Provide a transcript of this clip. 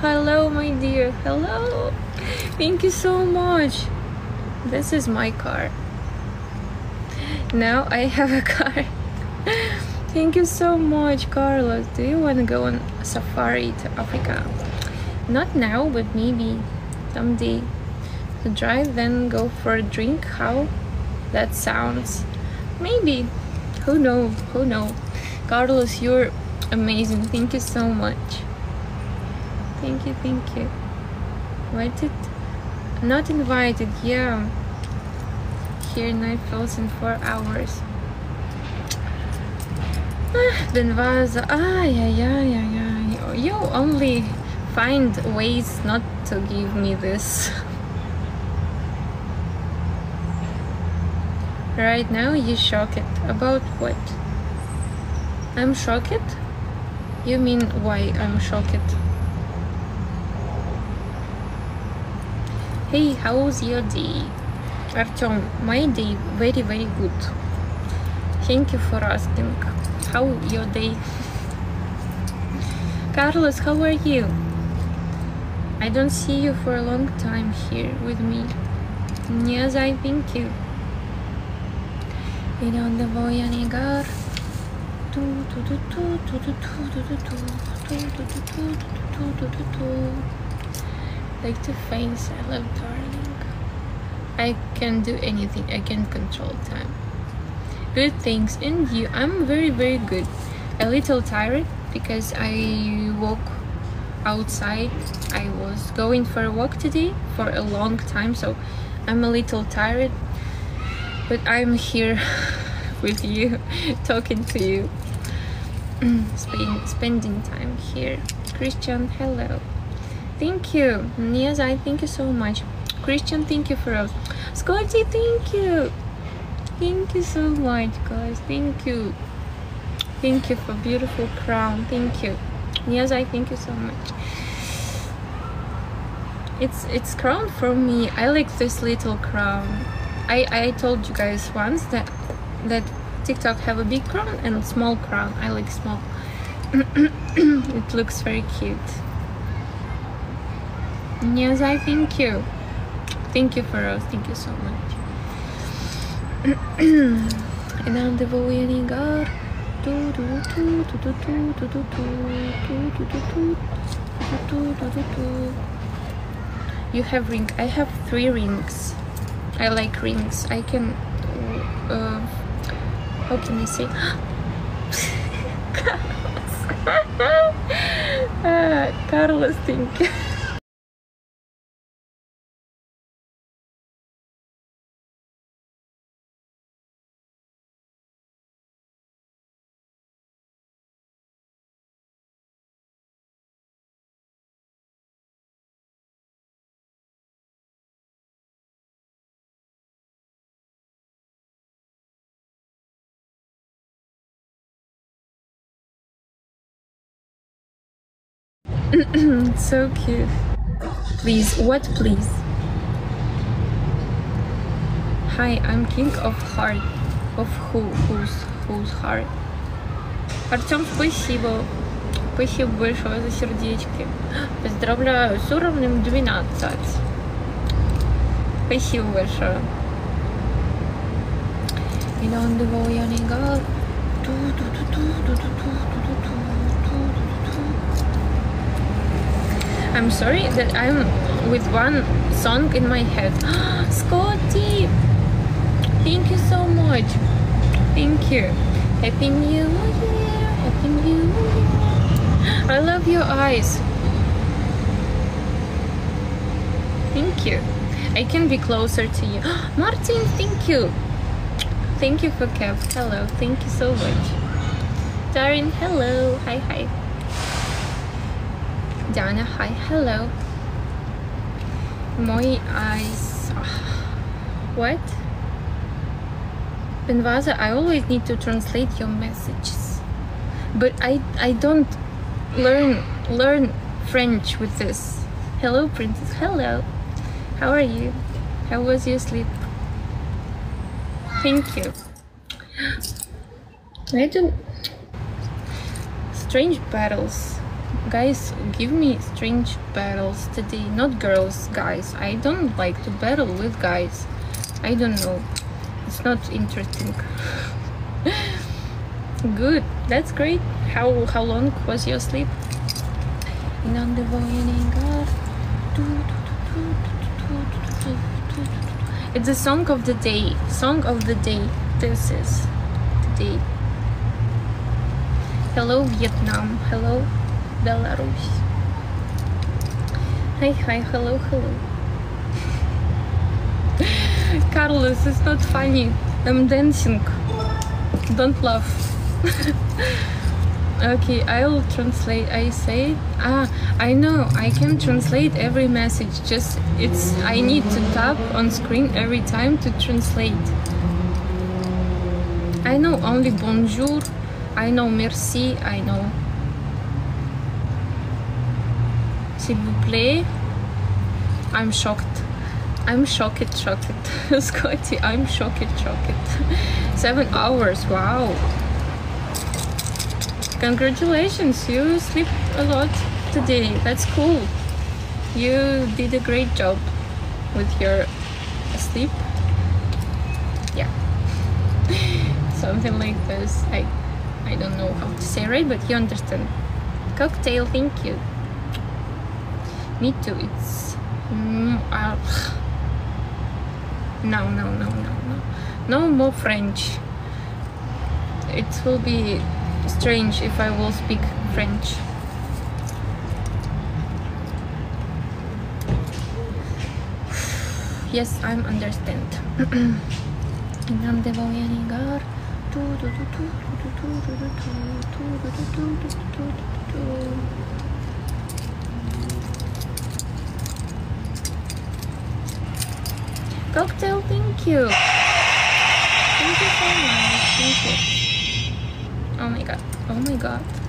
Hello, my dear. Hello. Thank you so much. This is my car. Now I have a car. Thank you so much, Carlos. Do you want to go on safari to Africa? Not now, but maybe someday. To drive, then go for a drink. How that sounds? Maybe. Who knows? Who knows? Carlos, you're amazing. Thank you so much. Thank you, thank you. Invited? Not invited, yeah. Here night falls in four hours. Ah, Benvaza. Ah, yeah, yeah, yeah, yeah. You only find ways not to give me this. Right now, you shocked. About what? I'm shocked? You mean why I'm shocked? Hey, how's your day? Artyom, my day very very good. Thank you for asking. How your day? Carlos, how are you? I don't see you for a long time here with me. Yes, I thank you. I don't voy a negar. Tu, tu, tu, tu, tu, tu, tu, tu, tu, tu, tu, tu, tu, tu, tu, tu, tu. I like to face, I love darling. I can do anything. I can control time. Good things in you. I'm very very good. A little tired because I walk outside. I was going for a walk today for a long time, so I'm a little tired. But I'm here with you, talking to you, spend, spending time here. Christian, hello. Thank you. Yes, I thank you so much. Christian, thank you for us. Scotty, thank you. Thank you so much, guys. Thank you. Thank you for beautiful crown. Thank you. Yes, I thank you so much. It's it's crown for me. I like this little crown. I I told you guys once that that TikTok have a big crown and a small crown. I like small. it looks very cute. Yes, I thank you. Thank you for us. Thank you so much. and I'm the boy and God. You have ring. I have three rings. I like rings. I can. Uh, how can I say? uh, Carlos, thank you. so cute. Please, what please? Hi, I'm king of heart. Of who? Whose? Whose heart? Артем, спасибо. Спасибо большое за сердечки. Поздравляю с уровнем 12. Спасибо большое. И он двое не гад. I'm sorry that I'm with one song in my head. Scotty! Thank you so much. Thank you. Happy New Year. Happy New Year. I love your eyes. Thank you. I can be closer to you. Martin, thank you. Thank you for Kev. Hello. Thank you so much. Darren, hello. Hi, hi. Dana, hi, hello. My eyes. What? Benvaza, I always need to translate your messages, but I I don't learn learn French with this. Hello, princess. Hello. How are you? How was your sleep? Thank you. I don't. Strange battles. Guys, give me strange battles today. Not girls, guys. I don't like to battle with guys. I don't know. It's not interesting. Good. That's great. How how long was your sleep? It's a song of the day. Song of the day. This is the day. Hello Vietnam. Hello Belarus. Hi hi. Hello hello. Carlos, it's not funny. I'm dancing. Don't laugh. okay, I'll translate. I say, ah, I know. I can translate every message. Just it's. I need to tap on screen every time to translate. I know only bonjour. I know merci. I know. S'il vous plaît. I'm shocked. I'm shocked, shocked. Scotty, I'm shocked, shocked. Seven hours, wow. Congratulations, you sleep a lot today. That's cool. You did a great job with your sleep. Yeah. Something like this. I I don't know how to say right, but you understand. Cocktail, thank you. Me too. It's mm, uh, no no no no no no more french it will be strange if i will speak french yes i'm understand Cocktail, thank you. Thank you so much. Thank you. Oh my god. Oh my god.